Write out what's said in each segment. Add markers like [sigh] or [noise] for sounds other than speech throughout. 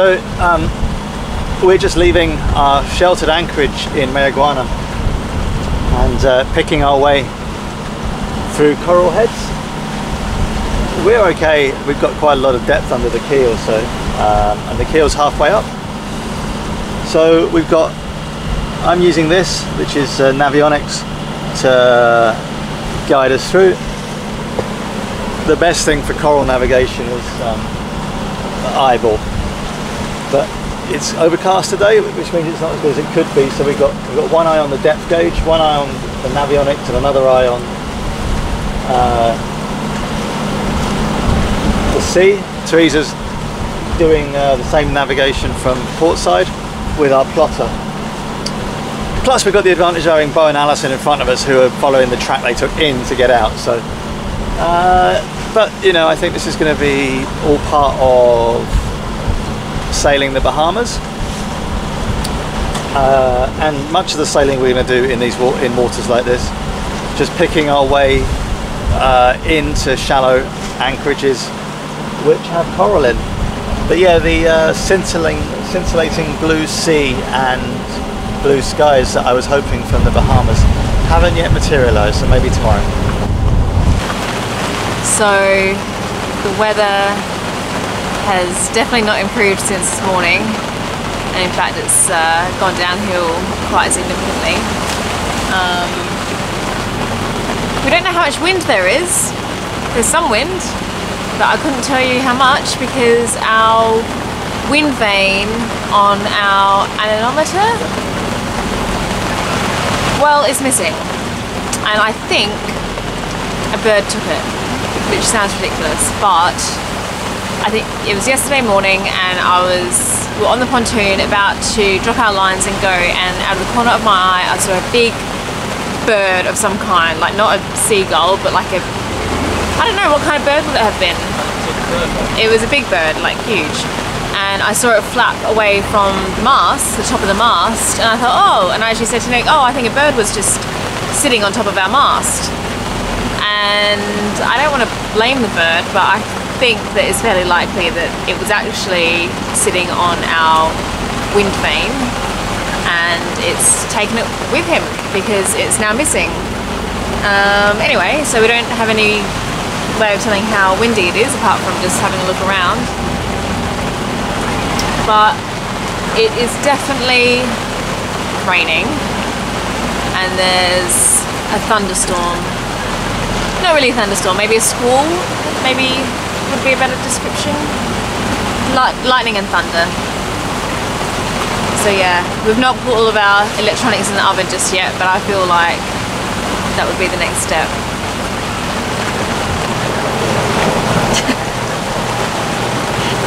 So um, we're just leaving our sheltered anchorage in Mayaguana and uh, picking our way through coral heads. We're okay, we've got quite a lot of depth under the keel so um, and the keel's halfway up. So we've got, I'm using this which is uh, Navionics to guide us through. The best thing for coral navigation is um, eyeball but it's overcast today, which means it's not as good as it could be. So we've got we've got one eye on the depth gauge, one eye on the Navionics, and another eye on uh, the sea. Teresa's doing uh, the same navigation from port side with our plotter. Plus, we've got the advantage of having Bo and Allison in front of us, who are following the track they took in to get out. So, uh, but you know, I think this is going to be all part of sailing the Bahamas. Uh, and much of the sailing we're going to do in these in waters like this, just picking our way uh, into shallow anchorages which have coral in. But yeah, the uh, scintillating, scintillating blue sea and blue skies that I was hoping from the Bahamas haven't yet materialised, so maybe tomorrow. So the weather has definitely not improved since this morning and in fact it's uh, gone downhill quite significantly. Um, we don't know how much wind there is. There's some wind, but I couldn't tell you how much because our wind vane on our anemometer, well, is missing. And I think a bird took it, which sounds ridiculous, but I think it was yesterday morning and I was we on the pontoon about to drop our lines and go and out of the corner of my eye I saw a big bird of some kind like not a seagull but like a I don't know what kind of bird would it have been. It was a big bird like huge. And I saw it flap away from the mast the top of the mast and I thought oh and I actually said to Nick oh I think a bird was just sitting on top of our mast. And I don't want to blame the bird but I think that it's fairly likely that it was actually sitting on our wind vane and it's taken it with him because it's now missing. Um, anyway, so we don't have any way of telling how windy it is apart from just having a look around. But it is definitely raining and there's a thunderstorm. Not really a thunderstorm, maybe a squall, maybe would be a better description. Light, lightning and thunder. So yeah, we've not put all of our electronics in the oven just yet, but I feel like that would be the next step. [laughs]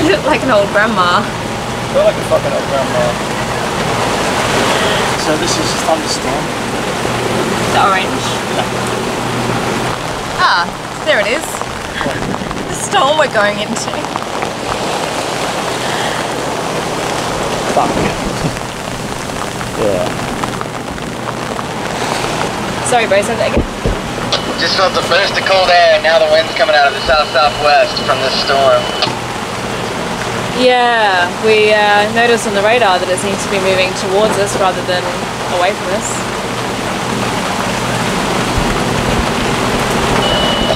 you look like an old grandma. I feel like a fucking old grandma. So this is thunderstorm. The orange? Yeah. Ah, there it is [laughs] storm we're going into. Fuck. yeah. Sorry, bro, say that again. Just felt the burst of cold air, and now the wind's coming out of the south-southwest from this storm. Yeah, we uh, noticed on the radar that it seems to be moving towards us rather than away from us.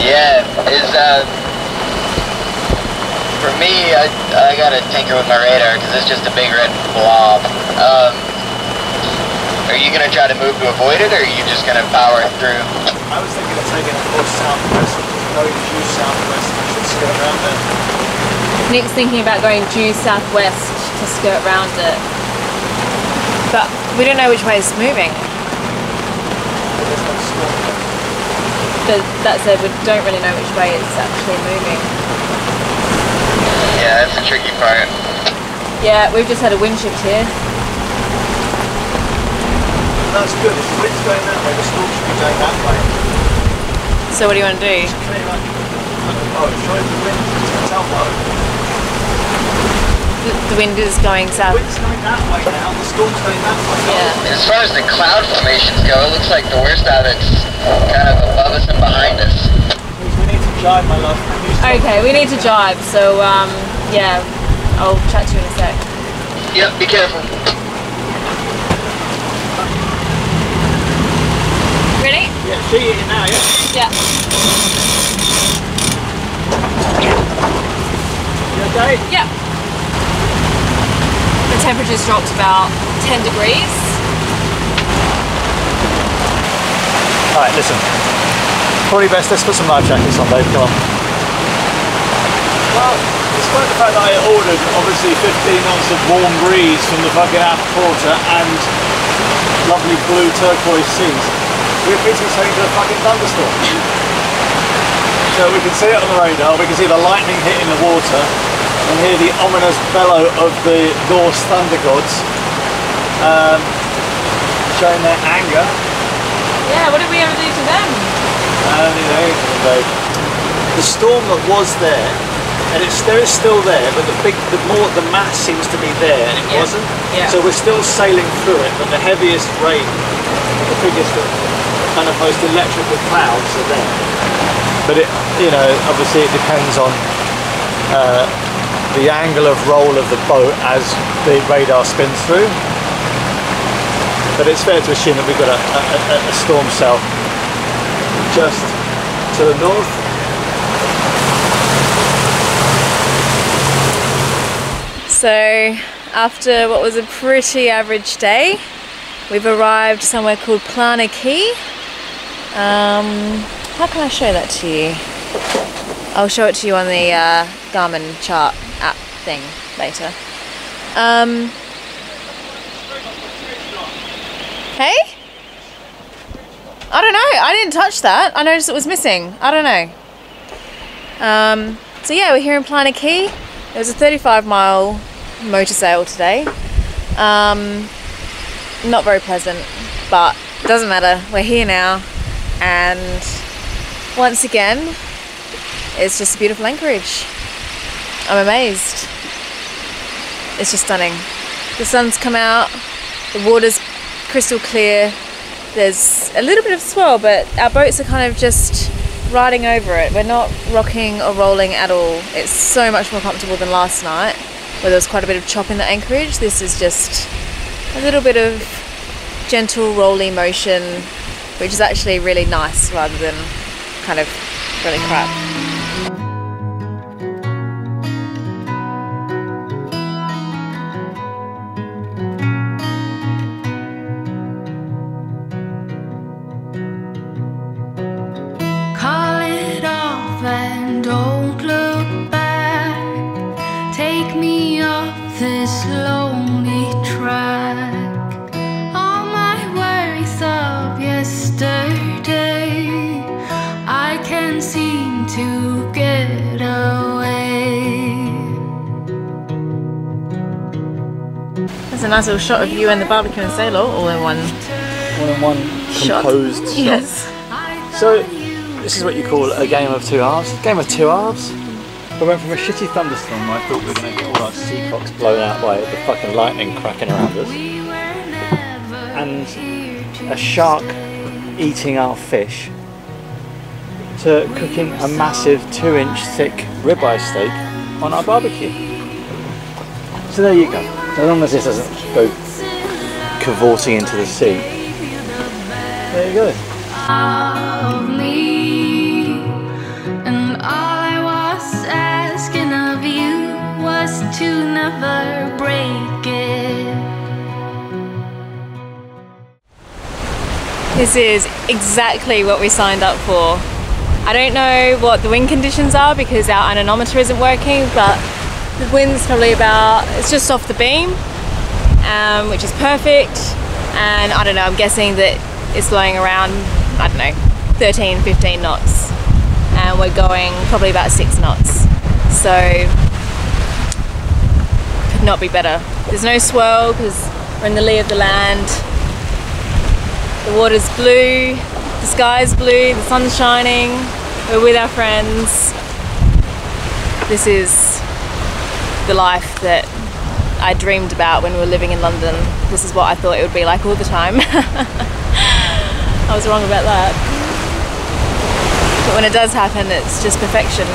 Yeah, is uh, for me, I, I gotta tinker with my radar because it's just a big red blob. Um, are you gonna try to move to avoid it, or are you just gonna power through? I was thinking of taking a course southwest, going due southwest, and should skirt around it. Nick's thinking about going due southwest to skirt around it, but we don't know which way it's moving. But that said, we don't really know which way it's actually moving. Yeah, that's the tricky part. Yeah, we've just had a wind shift here. That's good. If the wind's going that way, the storm should be going that way. So what do you want to do? Oh, show the wind. Tell The, the wind is going south. The wind's going that way now. The storm's going that way. Yeah. As far as the cloud formations go, it looks like the worst of it's kind of above us and behind us. We need to gybe, my love. Okay, we need to gybe. So um, yeah, I'll chat to you in a sec. Yep, be careful. Ready? Yeah, she eating now, yeah? Yeah. You okay? Yeah. The temperature's dropped about 10 degrees. Alright, listen. Probably best, let's put some life jackets on, babe, come on. Well, despite the fact that I ordered, obviously, 15 knots of warm breeze from the fucking apple quarter and lovely blue turquoise seas, we're basically turning into a fucking thunderstorm. So we can see it on the radar, we can see the lightning hitting the water, and hear the ominous bellow of the Norse thunder gods um, showing their anger. Yeah, what did we ever do to them? And you know, the storm that was there, and it's there is still there, but the big, the more, the mass seems to be there, and it Yeah. wasn't. Yeah. So we're still sailing through it, but the heaviest rain, the biggest, the kind of most electrical clouds are there. But it, you know, obviously it depends on uh, the angle of roll of the boat as the radar spins through. But it's fair to assume that we've got a, a, a- a storm cell just to the north. So, after what was a pretty average day, we've arrived somewhere called Plana Cay. Um, how can I show that to you? I'll show it to you on the uh, Garmin chart app thing later. Um, hey? I don't know. I didn't touch that. I noticed it was missing. I don't know. Um, so yeah, we're here in Plana Cay. It was a 35 mile motor sail today. Um, not very pleasant, but doesn't matter. We're here now, and once again, it's just a beautiful anchorage. I'm amazed. It's just stunning. The sun's come out, the water's crystal clear. There's a little bit of swell, but our boats are kind of just riding over it. We're not rocking or rolling at all. It's so much more comfortable than last night, where there was quite a bit of chop in the anchorage. This is just a little bit of gentle rolly motion, which is actually really nice rather than kind of really crap. Lonely track. All my worries of yesterday, I can't seem to get away. There's a nice little shot of you and the barbecue and sailor all in one One in one shot. composed shot. Yes. So this is what you call a game of two halves. Game of two halves. We went from a shitty thunderstorm. I thought we were going to get all our sea cocks blown out by the fucking lightning cracking around us, and a shark eating our fish, to cooking a massive two-inch thick ribeye steak on our barbecue. So there you go. As long as this doesn't go cavorting into the sea, there you go. Never break it. This is exactly what we signed up for. I don't know what the wind conditions are because our anemometer isn't working, but the wind's probably about, it's just off the beam, um, which is perfect. And I don't know, I'm guessing that it's blowing around, I don't know, 13, 15 knots. And we're going probably about six knots. So, not be better. There's no swirl because we're in the lee of the land. The water's blue, the sky's blue, the sun's shining, we're with our friends. This is the life that I dreamed about when we were living in London. This is what I thought it would be like all the time. [laughs] I was wrong about that. But when it does happen, it's just perfection.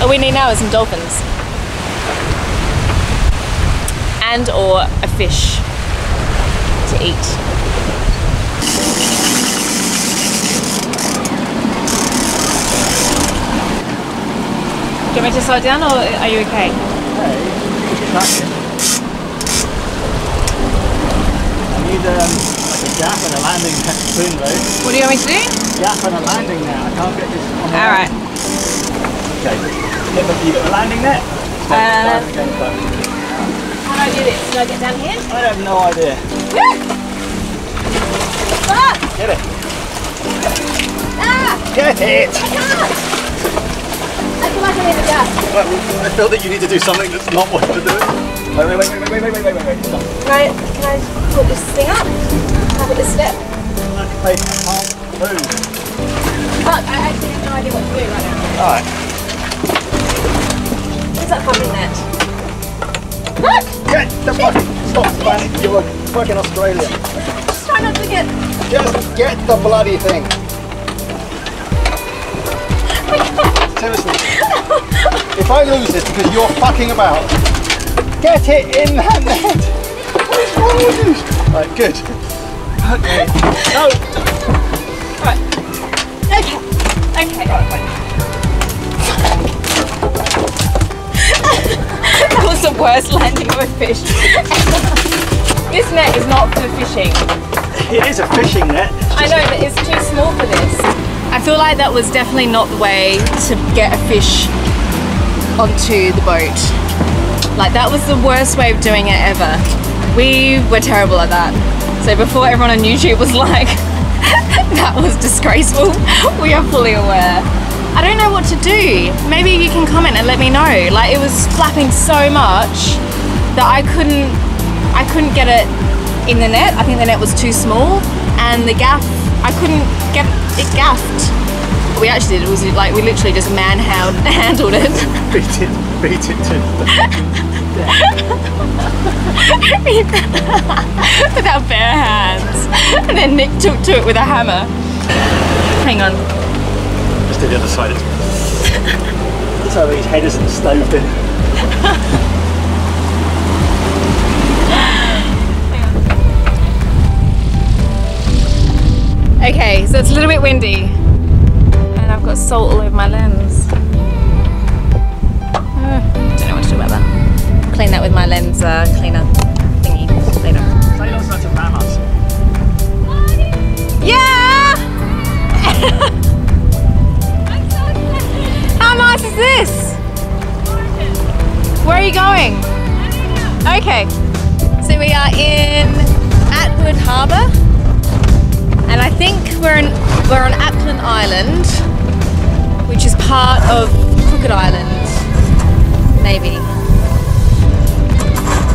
All we need now is some dolphins. And or a fish to eat. Do you want me to slow down or are you okay? Hey. I need um, like a gap and a landing [laughs] soon though. What do you want me to do? Gap and a landing now. I can't get this on Alright. Okay. But you got a landing net? Uh, Diving again, but How do I do this? Do I get down here? I have no idea. Ah! Get it. Ah! Get it! I feel like I'm in the gas. Well, I feel that you need to do something that's not what you're doing. Wait, wait, wait, wait, wait, wait, wait, wait, wait. Stop. Can I, can I put this thing up? Have it a step? Wait, I can't move. Fuck, I actually have no idea what to do right now. Alright. Where's that fucking net? Look! Get the fucking stop Spanish. You're fucking Australian. Just try not to get. Just get the bloody thing. Seriously. If I lose this because you're fucking about, get it in that net. What is wrong with you? Right, good. Okay. No. Right. Okay. Okay. that was the worst landing of a fish. [laughs] this net is not for fishing. It is a fishing net. I know, but it's too small for this. I feel like that was definitely not the way to get a fish onto the boat. Like that was the worst way of doing it ever. We were terrible at that. So before everyone on YouTube was like, [laughs] that was disgraceful, [laughs] we are fully aware. I don't know what to do. Maybe you can comment and let me know. Like it was flapping so much that I couldn't I couldn't get it in the net. I think the net was too small and the gaff I couldn't get it gaffed. What we actually did it was like we literally just manhandled [laughs] handled it. Beat it. Beat it to [laughs] with our bare hands. And then Nick took to it with a hammer. Hang on. Just to the other side. so his head isn't stoved in. Okay, so it's a little bit windy. And I've got salt all over my lens. Uh, don't know what to do about that. Clean that with my lens uh, cleaner thingy later. Say not to ram us. Yeah! [laughs] Nice is this? Where are you going? Okay, so we are in Atwood Harbour, and I think we're in, we're on Ackland Island, which is part of Crooked Island, maybe.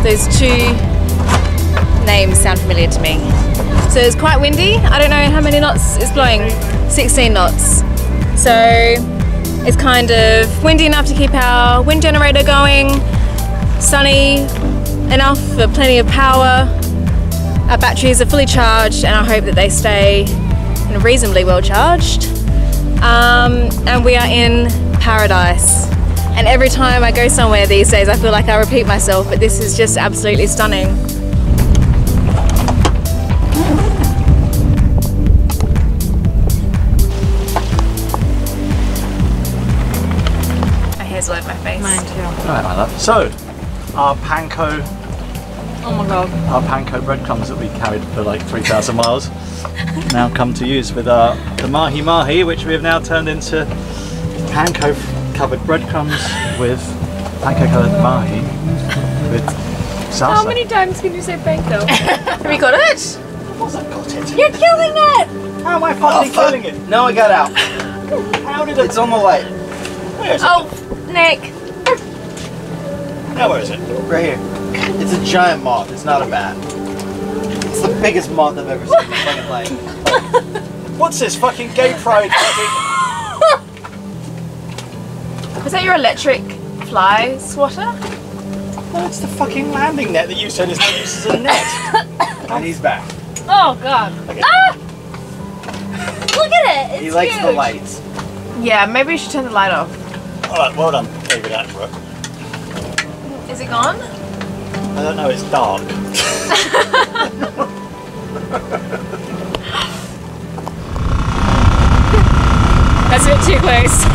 Those two names sound familiar to me. So it's quite windy. I don't know how many knots it's blowing. 16 knots. So it's kind of windy enough to keep our wind generator going, sunny enough for plenty of power. Our batteries are fully charged and I hope that they stay reasonably well charged. Um, and we are in paradise. And every time I go somewhere these days, I feel like I repeat myself, but this is just absolutely stunning. Mine too. Alright, my love. So, our panko, Oh my god. our panko breadcrumbs that we carried for like 3,000 miles [laughs] now come to use with our the mahi mahi, which we have now turned into panko covered breadcrumbs with panko covered mahi with salsa. How many times can you say panko? [laughs] Have you got it? Of course I've got it. You're killing it! How am I fucking oh, killing it? No, I got out. How did it? It's on the light. Where is it? Oh, Nick. Now where is it? Right here. It's a giant moth. It's not a bat. It's the biggest moth I've ever seen in my fucking life. [laughs] What's this fucking gay pride? fucking- [laughs] Was that your electric fly swatter? No, it's the fucking landing net that you said is not used as a net. [laughs] And he's back. Oh god. Okay. Ah! Look at it. It's He likes the lights. Yeah, maybe we should turn the light off. All right, well done, David Attenborough. Is it gone? I don't know, it's dark. That's a bit too close.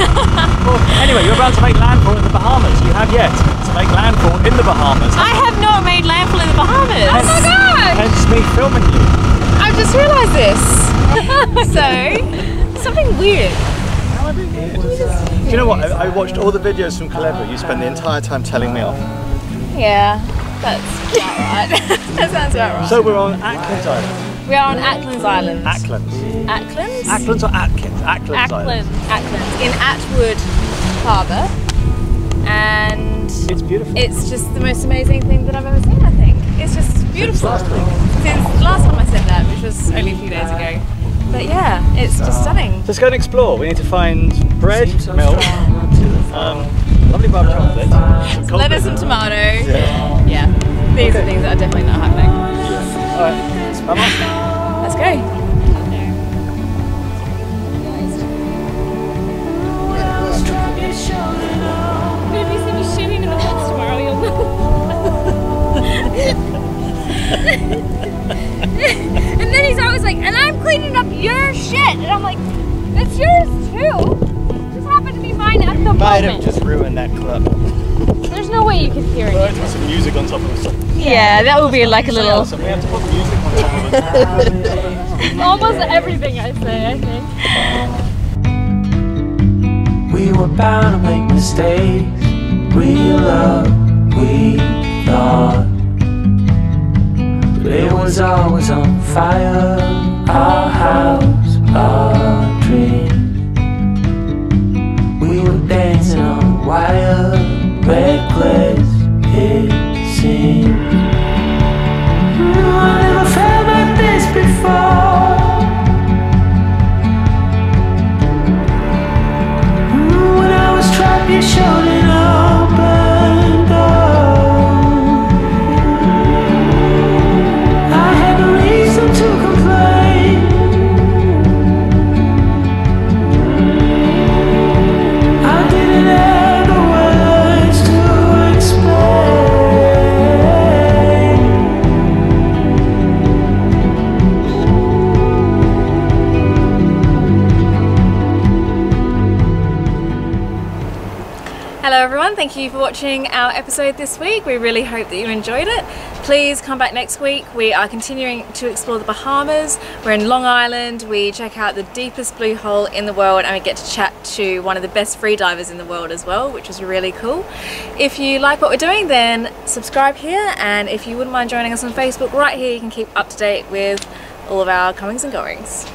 Well, [laughs] anyway, you're about to make landfall in the Bahamas. You have yet to make landfall in the Bahamas. I have not made landfall in the Bahamas. Oh my god! Hence me filming you. I've just realised this. [laughs] so, something weird. Do you know what? I, I watched all the videos from Culebra. You spend the entire time telling me off. Yeah, that's about right. [laughs] that sounds about right. So we're on Acklands Island. we are on Atkins Island. Acklands. Acklands? Acklands or Atkins? Acklands Island. Acklands. Acklands. In Atwood Harbour. And It's beautiful. it's just the most amazing thing that I've ever seen, I think. It's just beautiful. last week. Since last time I said that, which was only a few days ago. But yeah, it's just stunning. Let's go and explore. We need to find bread, milk, um, lovely bar chocolate, some Lettuce and beer. tomato. Yeah. Yeah. These are things that are definitely not happening. Alright, come on. Let's go. If you see me shooting in the woods [laughs] tomorrow, you'll and then he's always like, and I'm cleaning up your shit. And I'm like, that's yours too. The Might have just ruined that clip. There's no way you can hear Let's it. put some music on top of us. Yeah, that would be like a little. Awesome. We have to put music on top of us. [laughs] Almost everything I say, I think. We were bound to make mistakes. We love, we thought. But it was always on fire. Our house, our dream. On a reckless it seemed. Hello everyone, thank you for watching our episode this week. We really hope that you enjoyed it. Please come back next week. We are continuing to explore the Bahamas. We're in Long Island. We check out the deepest blue hole in the world and we get to chat to one of the best free divers in the world as well, which is really cool. If you like what we're doing, then subscribe here and if you wouldn't mind joining us on Facebook right here, you can keep up to date with all of our comings and goings.